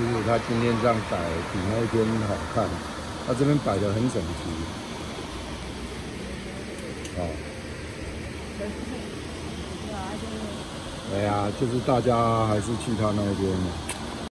就是他今天这样摆比那边好看。他这边摆的很整齐。啊对啊就是大家还是去他那边。